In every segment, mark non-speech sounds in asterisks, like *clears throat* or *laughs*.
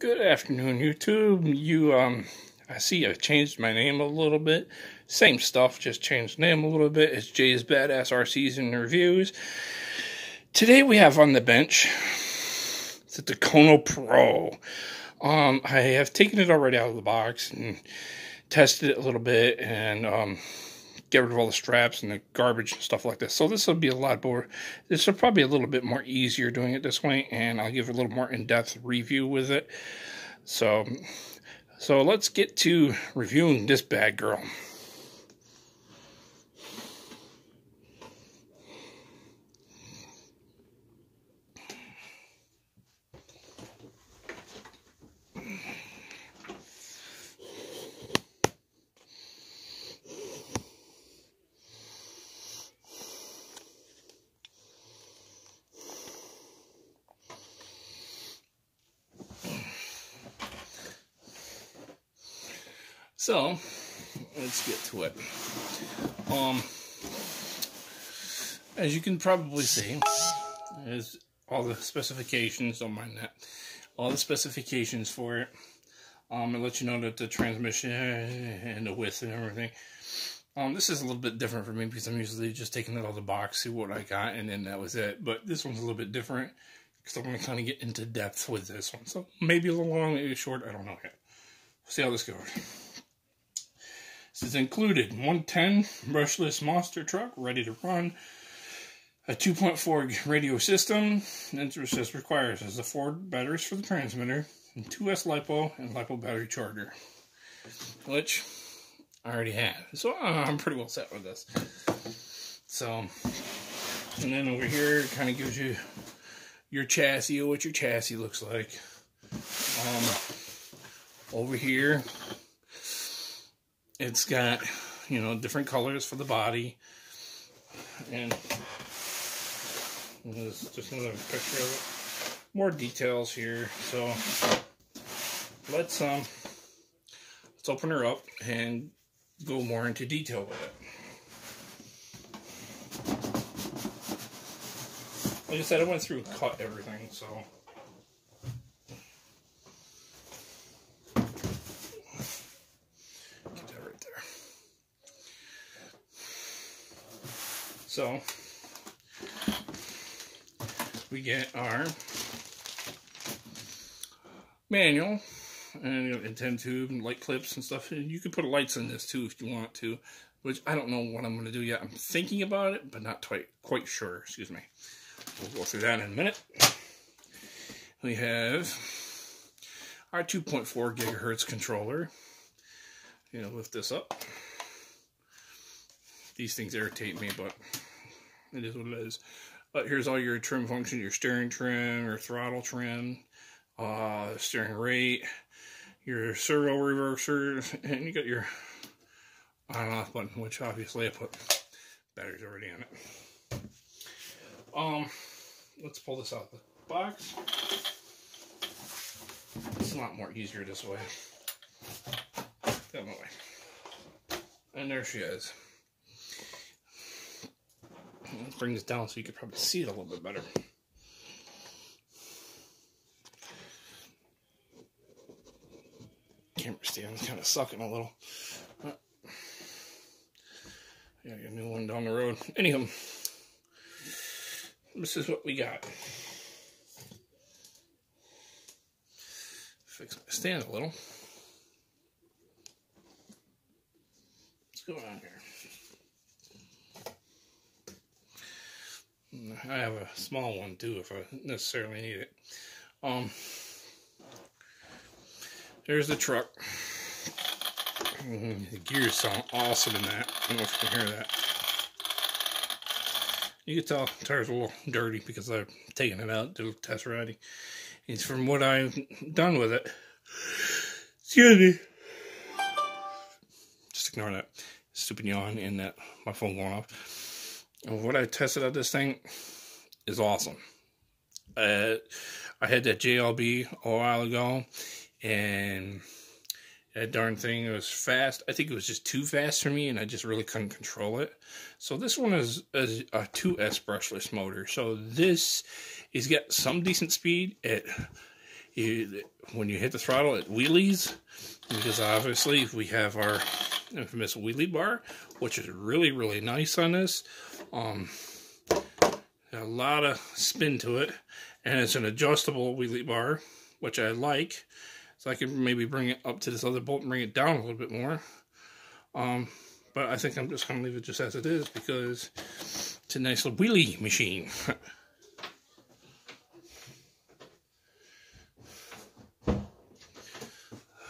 Good afternoon, YouTube. You, um, I see I changed my name a little bit. Same stuff, just changed name a little bit. It's Jay's Badass RCs and Reviews. Today we have on the bench the Dukono Pro. Um, I have taken it already out of the box and tested it a little bit and, um, get rid of all the straps and the garbage and stuff like this. So this will be a lot more, this will probably a little bit more easier doing it this way, and I'll give a little more in-depth review with it. So, so let's get to reviewing this bad girl. So, let's get to it. Um, as you can probably see, is all the specifications, don't mind that, all the specifications for it. Um, it lets you know that the transmission and the width and everything. Um, this is a little bit different for me because I'm usually just taking it out of the box, see what I got, and then that was it. But this one's a little bit different because I'm going to kind of get into depth with this one. So maybe a little long, maybe short, I don't know yet. see how this goes. This is included 110 brushless monster truck ready to run. A 2.4 radio system. Interest requires as the four batteries for the transmitter, and 2S LiPo and LiPo battery charger, which I already have. So uh, I'm pretty well set with this. So, and then over here, it kind of gives you your chassis, what your chassis looks like. Um, over here, it's got, you know, different colors for the body. And there's just another picture of it. More details here. So let's um let's open her up and go more into detail with it. Like I said, I went through and cut everything, so So we get our manual and you know, antenna tube and light clips and stuff. And you can put lights in this too if you want to, which I don't know what I'm going to do yet. I'm thinking about it, but not quite quite sure. Excuse me. We'll go through that in a minute. We have our 2.4 gigahertz controller. You know, lift this up. These things irritate me, but it is what it is. But here's all your trim functions, your steering trim, your throttle trim, uh, steering rate, your servo reversers, *laughs* and you got your on and off button, which obviously I put batteries already on it. Um, let's pull this out of the box. It's a lot more easier this way. That way. And there she is. Let's bring this down so you can probably see it a little bit better. Camera stand's kind of sucking a little. But yeah, get a new one down the road. Anyhow, this is what we got. Fix my stand a little. What's going on here? I have a small one too if I necessarily need it. Um, there's the truck. Mm, the gears sound awesome in that. I don't know if you can hear that. You can tell the tire's a little dirty because I've taken it out, to test riding. It's from what I've done with it. Excuse me. Just ignore that stupid yawn and that my phone going off what I tested out this thing is awesome. Uh, I had that JLB a while ago, and that darn thing was fast. I think it was just too fast for me, and I just really couldn't control it. So this one is, is a 2S brushless motor. So this is got some decent speed. It you, when you hit the throttle, it wheelies because obviously we have our infamous wheelie bar, which is really, really nice on this. Um, a lot of spin to it, and it's an adjustable wheelie bar, which I like. So I can maybe bring it up to this other bolt and bring it down a little bit more. Um, but I think I'm just going to leave it just as it is because it's a nice little wheelie machine. *laughs*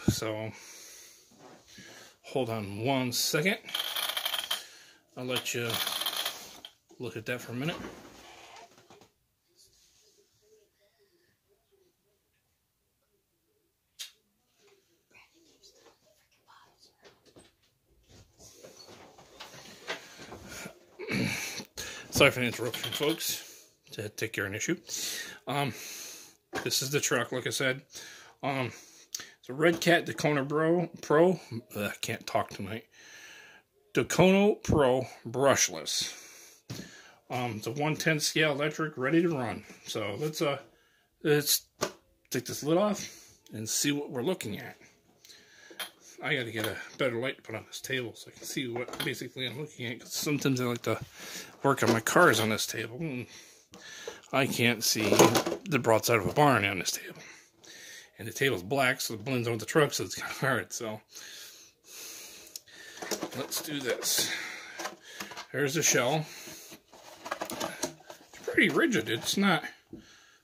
so hold on one second. I'll let you look at that for a minute. *clears throat* Sorry for the interruption, folks. To take care of an issue. Um, this is the truck, like I said. Um, it's a Red Cat Dukono Bro Pro. I can't talk tonight. Dukono Pro brushless. Um, it's a 110 scale electric, ready to run. So let's uh, let's take this lid off and see what we're looking at. I got to get a better light to put on this table so I can see what basically I'm looking at. Cause sometimes I like to work on my cars on this table. And I can't see the broadside of a barn on this table. And the table's black, so it blends on with the truck, so it's kind of hard. So let's do this. There's the shell. Pretty rigid. It's not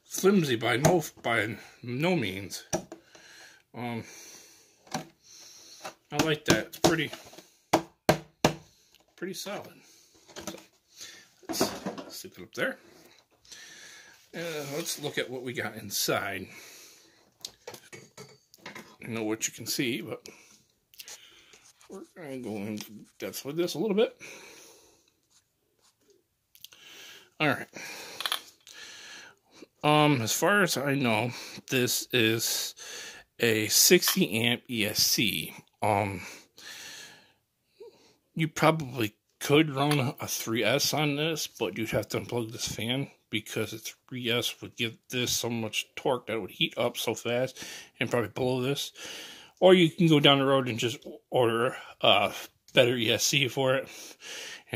flimsy by no by no means. Um, I like that. It's pretty, pretty solid. So let's stick it up there. Uh, let's look at what we got inside. I know what you can see, but we're going to go into depth with this a little bit. All right. Um, as far as I know, this is a 60 amp ESC um, you probably could run a 3S on this, but you'd have to unplug this fan because a 3S would give this so much torque that it would heat up so fast and probably blow this. Or you can go down the road and just order a better ESC for it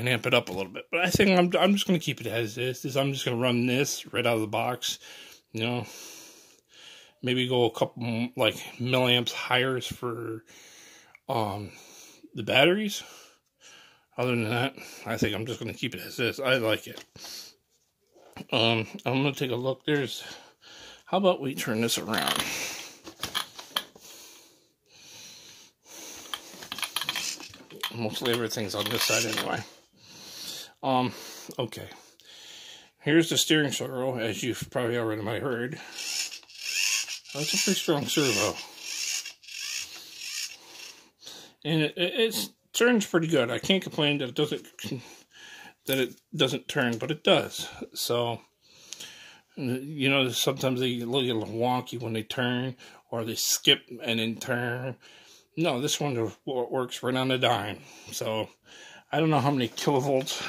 and amp it up a little bit. But I think I'm, I'm just going to keep it as is. I'm just going to run this right out of the box. You know, maybe go a couple like milliamps higher for um, the batteries, other than that, I think I'm just going to keep it as is. I like it. Um, I'm going to take a look. There's, how about we turn this around? Mostly everything's on this side anyway. Um, okay. Here's the steering servo, as you've probably already might heard. That's a pretty strong servo and it, it, turns pretty good. I can't complain that it doesn't that it doesn't turn, but it does. So you know, sometimes they look a little wonky when they turn, or they skip and then turn. No, this one works right on the dime. So I don't know how many kilovolts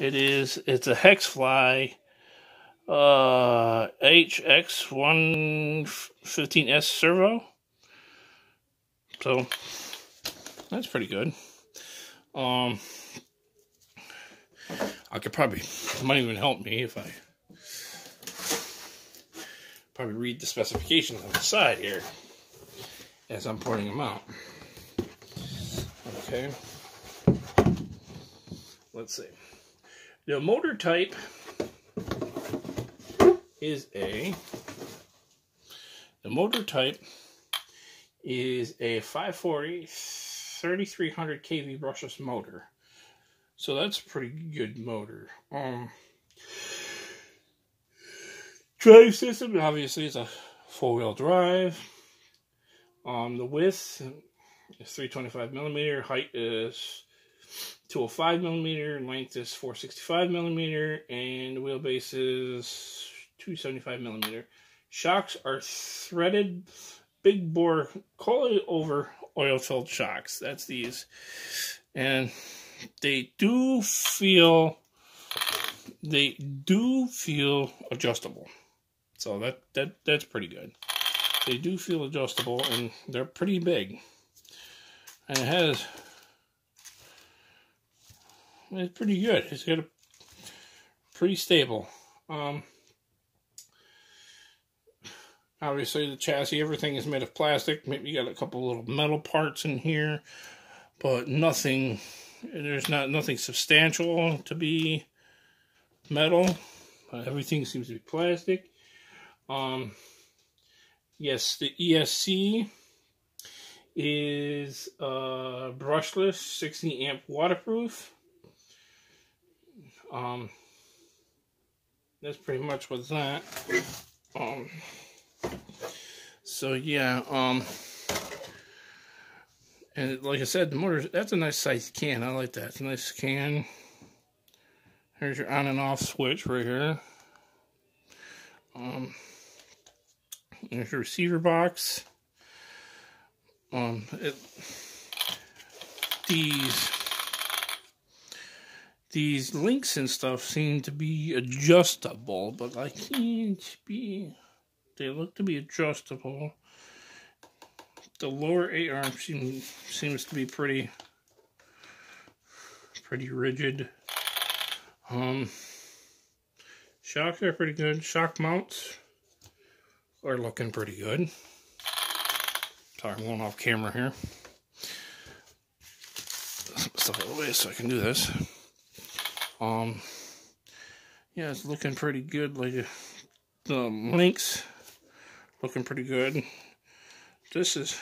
it is. It's a Hexfly uh, HX115S servo. So that's pretty good. Um, I could probably, might even help me if I probably read the specifications on the side here as I'm pointing them out. Okay. Let's see. The motor type is a, the motor type is a 540 3300 kV brushless motor. So that's a pretty good motor. Um, drive system obviously is a four-wheel drive. Um, the width is 325 millimeter. Height is 205 millimeter. Length is 465 millimeter, and the wheelbase is 275 millimeter. Shocks are threaded big bore coil over oil filled shocks. That's these. And they do feel they do feel adjustable. So that that that's pretty good. they do feel adjustable and they're pretty big. And it has, it's pretty good. It's got a pretty stable. Um, obviously the chassis, everything is made of plastic. Maybe you got a couple little metal parts in here, but nothing, there's not nothing substantial to be metal. Uh, everything seems to be plastic. Um, yes, the ESC is uh, brushless, 60 amp waterproof. Um, that's pretty much what's that. Um, so yeah, um, and like I said, the motor, that's a nice size can. I like that. It's a nice can. Here's your on and off switch right here. Um, there's your receiver box. Um, it, these these links and stuff seem to be adjustable, but I can't be. They look to be adjustable. The lower A arm seems seems to be pretty pretty rigid. Um, shocks are pretty good. Shock mounts are looking pretty good. Sorry, I'm going off camera here. Stuff out of the way so I can do this. Um, yeah, it's looking pretty good. Like the links looking pretty good. This is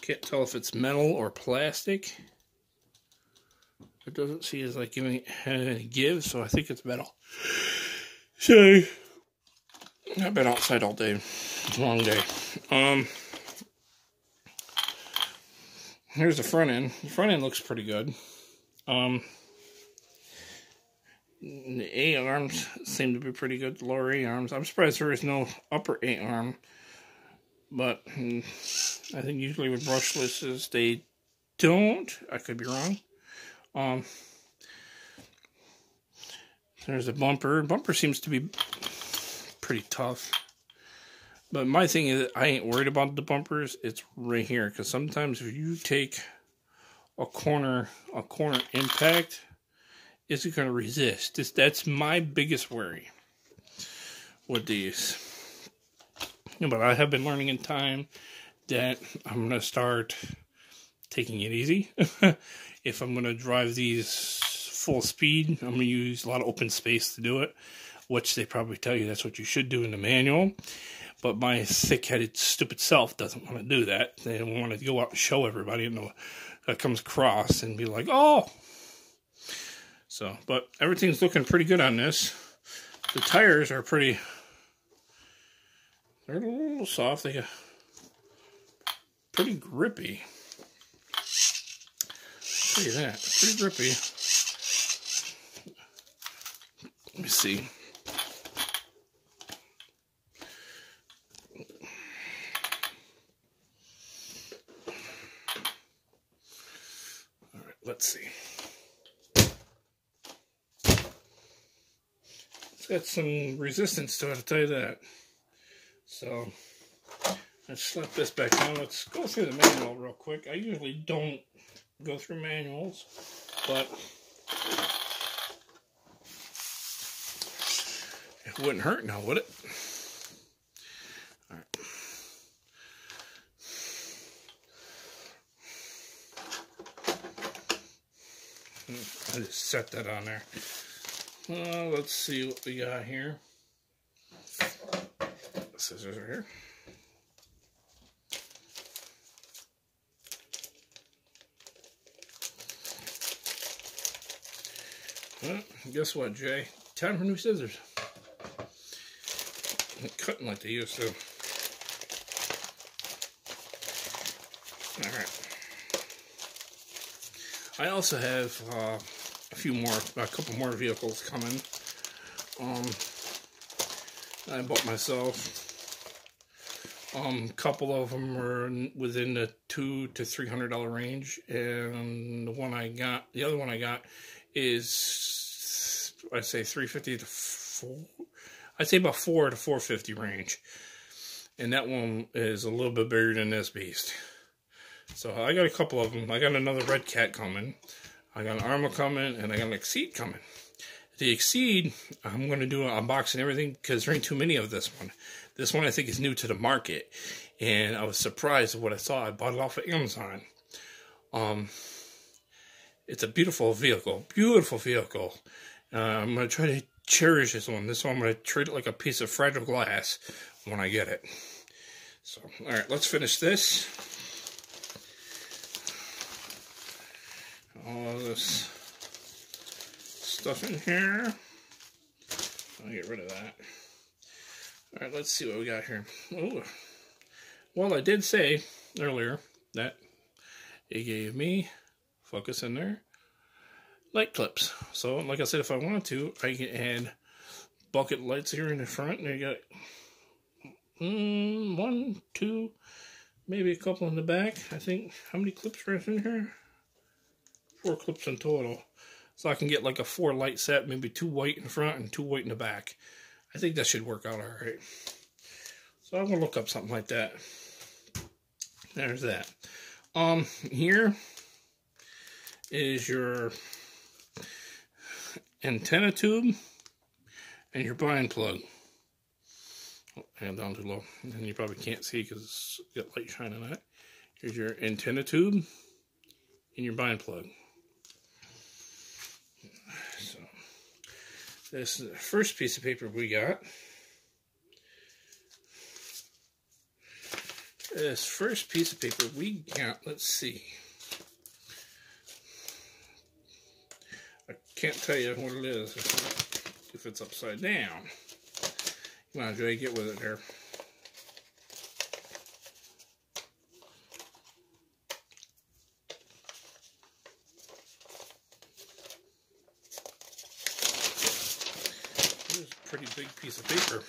can't tell if it's metal or plastic. It doesn't see as like giving any give, so I think it's metal. So I've been outside all day. It's a long day. Um here's the front end. The front end looks pretty good. Um the A arms seem to be pretty good. The lower A arms. I'm surprised there is no upper A arm. But hmm, I think usually with brushlesses they don't. I could be wrong. Um, there's a bumper. Bumper seems to be pretty tough. But my thing is, I ain't worried about the bumpers. It's right here because sometimes if you take a corner, a corner impact, is it going to resist? This, that's my biggest worry with these. But I have been learning in time that I'm going to start taking it easy. *laughs* if I'm going to drive these full speed, I'm going to use a lot of open space to do it, which they probably tell you that's what you should do in the manual. But my thick headed, stupid self doesn't want to do that. They want to go out and show everybody and that comes across and be like, oh. So, but everything's looking pretty good on this. The tires are pretty, they're a little soft. They pretty grippy. At that. Pretty grippy. Let me see. All right, let's see. Got some resistance to it, I'll tell you that. So, let's slap this back on. Let's go through the manual real quick. I usually don't go through manuals, but it wouldn't hurt now, would it? All right. Hmm, I just set that on there. Uh, let's see what we got here. Scissors are here. Well, guess what, Jay? Time for new scissors. Not cutting like they used to. Alright. I also have uh, few more, a couple more vehicles coming. Um, I bought myself. Um, a couple of them were within the two to three hundred dollar range, and the one I got, the other one I got, is I'd say 350 to four. I'd say about four to 450 range. and that one is a little bit bigger than this beast. So I got a couple of them. I got another Red Cat coming. I got an Arrma coming, and I got an Exceed coming. The Exceed, I'm going to do an unboxing everything because there ain't too many of this one. This one I think is new to the market, and I was surprised at what I saw. I bought it off of Amazon. Um, it's a beautiful vehicle, beautiful vehicle. Uh, I'm going to try to cherish this one. This one I'm going to treat it like a piece of fragile glass when I get it. So, all right, let's finish this. All this stuff in here. I'll get rid of that. All right, let's see what we got here. Oh, well, I did say earlier that it gave me focus in there light clips. So, like I said, if I wanted to, I can add bucket lights here in the front. And you got mm, one, two, maybe a couple in the back. I think, how many clips are in here? Four clips in total. So I can get like a four light set, maybe two white in front and two white in the back. I think that should work out all right. So I'm gonna look up something like that. There's that. Um, here is your antenna tube and your bind plug. Oh, hand down too low. And you probably can't see because it's got light shining on it. Here's your antenna tube and your bind plug. This is the first piece of paper we got. This first piece of paper we got, let's see. I can't tell you what it is if it's upside down. Come on, Jay, get with it here. Is a pretty big piece of paper.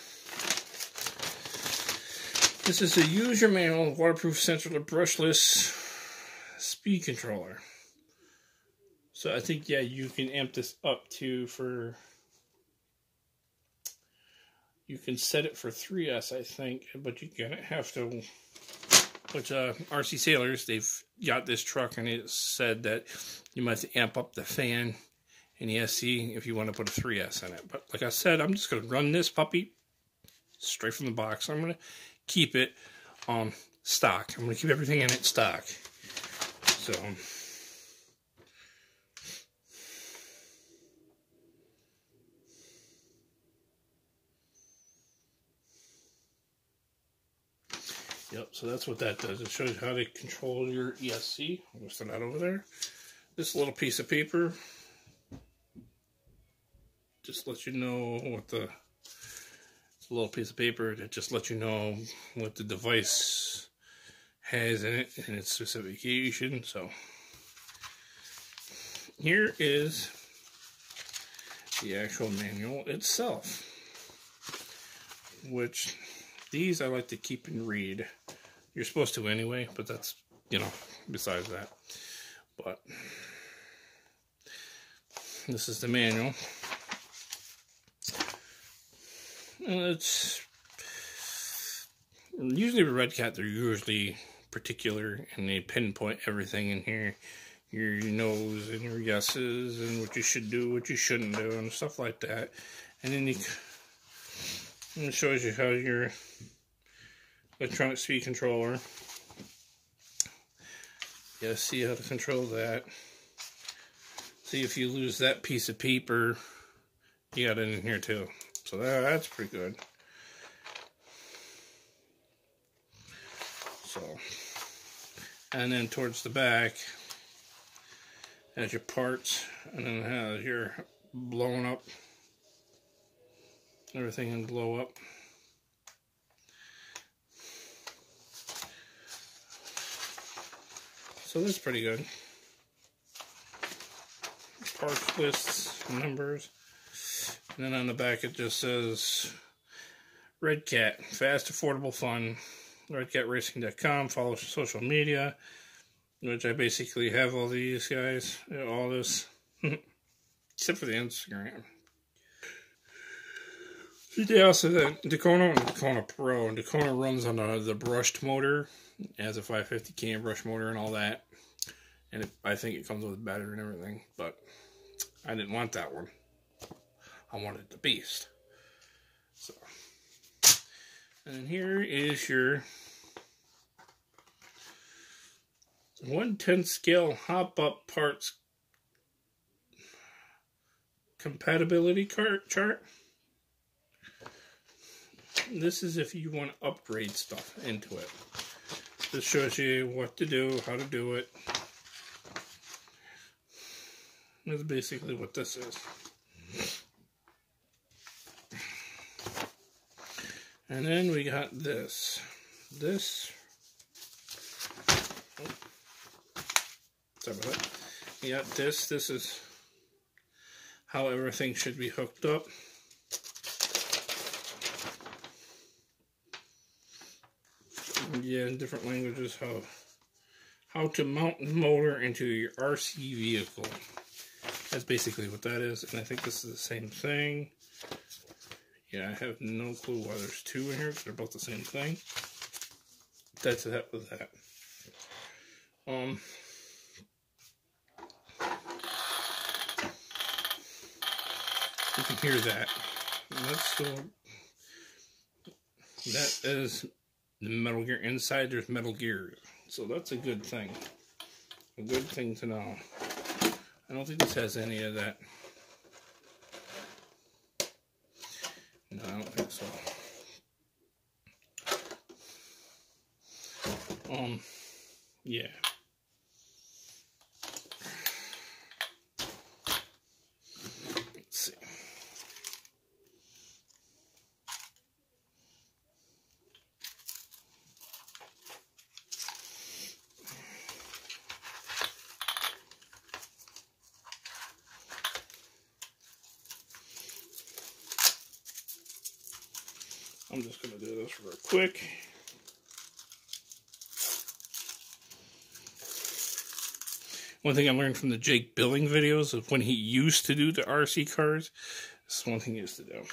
This is a user manual waterproof central brushless speed controller. So I think, yeah, you can amp this up to for, you can set it for 3S, I think, but you're going to have to, which uh, RC Sailors, they've got this truck and it said that you must amp up the fan in the ESC if you want to put a 3S in it. But like I said, I'm just going to run this puppy straight from the box. I'm going to keep it on stock. I'm going to keep everything in it stock. So... Um, yep, so that's what that does. It shows you how to control your ESC. I'm going to that over there. This little piece of paper just lets you know what the little piece of paper that just lets you know what the device has in it and its specification. So here is the actual manual itself, which these I like to keep and read. You're supposed to anyway, but that's, you know, besides that. But this is the manual. And it's usually with Red Cat, they're usually particular and they pinpoint everything in here. Your nose and your yeses and what you should do, what you shouldn't do, and stuff like that. And then you and it shows you how your electronic speed controller. Yeah, see how to control that. See if you lose that piece of paper, you got it in here too. So that, that's pretty good. So, and then towards the back, has your parts, and then has your blowing up everything can blow up. So that's pretty good. Parts lists, numbers. And then on the back it just says Red Cat, fast, affordable, fun. RedCatRacing.com. Follow social media, which I basically have all these guys, all this, *laughs* except for the Instagram. Yeah, also the Daycona and Daycona Pro. And Daycona runs on the, the brushed motor. It has a 550 can brush motor and all that. And it, I think it comes with battery and everything. But I didn't want that one. I wanted the Beast. So. And here is your 110 scale hop up parts compatibility cart chart. This is if you want to upgrade stuff into it. This shows you what to do, how to do it. That's basically what this is. And then we got this. This. Oh, sorry about that. We got this. This is how everything should be hooked up. Yeah, in different languages, how how to mount the motor into your RC vehicle. That's basically what that is, and I think this is the same thing. Yeah, I have no clue why there's two in here, they're both the same thing. That's that with that. Um, you can hear that. That's so. That is the Metal Gear. Inside, there's Metal Gear. So that's a good thing. A good thing to know. I don't think this has any of that. I don't think so. Um, yeah. Let's see. I'm just going to do this real quick. One thing I learned from the Jake Billing videos of when he used to do the RC cars, this is one thing he used to do.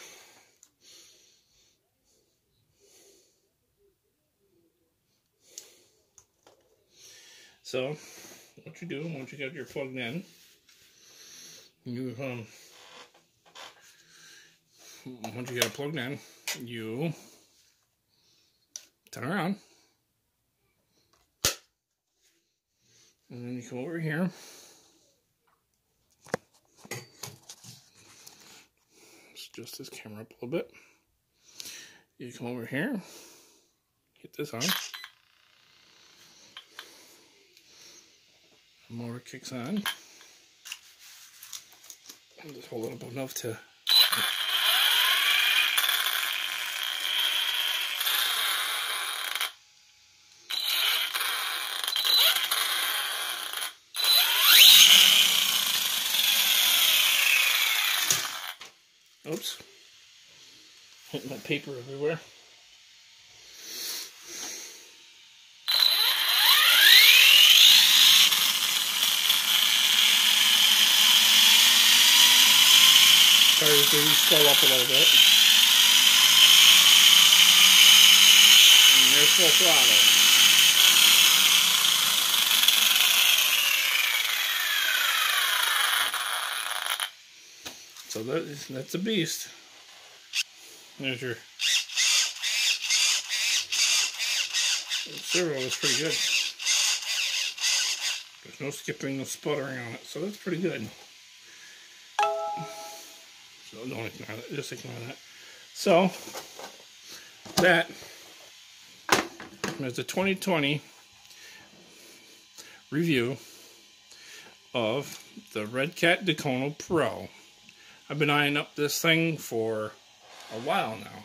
So, what you do once you got your plugged in, you um, once you got it plugged in, you turn around. And then you come over here. Adjust this camera up a little bit. You come over here, get this on. The motor kicks on. And just hold it up enough to paper everywhere. Tires do slow up a little bit. And there's full throttle. So that is, that's a beast. There's your servo is pretty good. There's no skipping, no sputtering on it, so that's pretty good. So don't ignore that, just ignore that. So that is a 2020 review of the Red Cat Daycona Pro. I've been eyeing up this thing for a while now.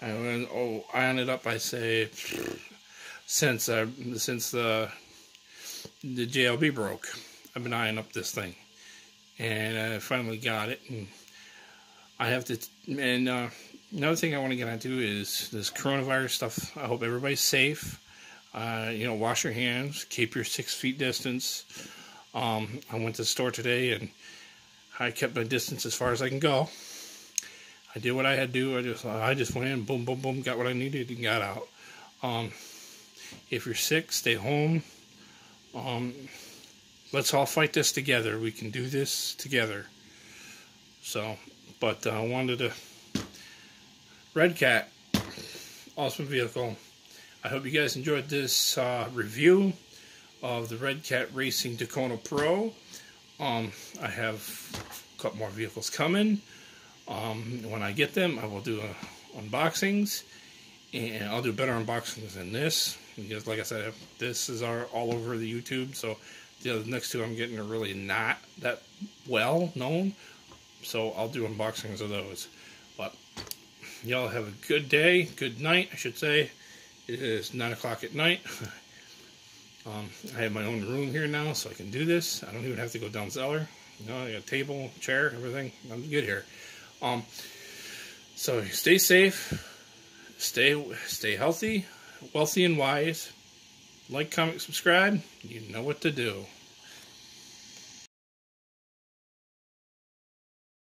I went, oh, eyeing it up, I say, since uh, since the the JLB broke. I've been eyeing up this thing, and I finally got it. And I have to. And uh, another thing I want to get onto is this coronavirus stuff. I hope everybody's safe. Uh, you know, wash your hands, keep your six feet distance. Um, I went to the store today and I kept my distance as far as I can go. I did what I had to do. I just I just went in, boom, boom, boom, got what I needed and got out. Um, if you're sick, stay home. Um, let's all fight this together. We can do this together. So, but uh, I uh, wanted to Red Cat, awesome vehicle. I hope you guys enjoyed this uh, review of the Red Cat Racing Daytona Pro. Um, I have a couple more vehicles coming. Um, when I get them, I will do uh, unboxings, and I'll do better unboxings than this. Because, like I said, this is our all over the YouTube. So the next two I'm getting are really not that well known. So I'll do unboxings of those. But y'all have a good day, good night, I should say. It is 9 o'clock at night. *laughs* um, I have my own room here now, so I can do this. I don't even have to go down cellar. You know, I got a table, chair, everything. I'm good here. Um, so stay safe, stay stay healthy, wealthy, and wise. Like, comment, subscribe. You know what to do.